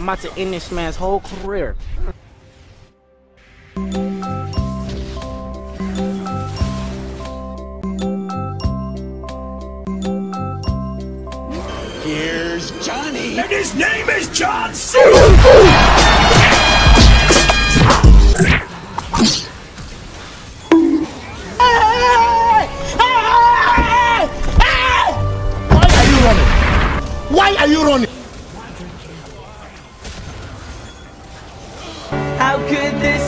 I'm about to end this man's whole career. Here's Johnny. And his name is John C. Why are you running? Why are you running? Could this?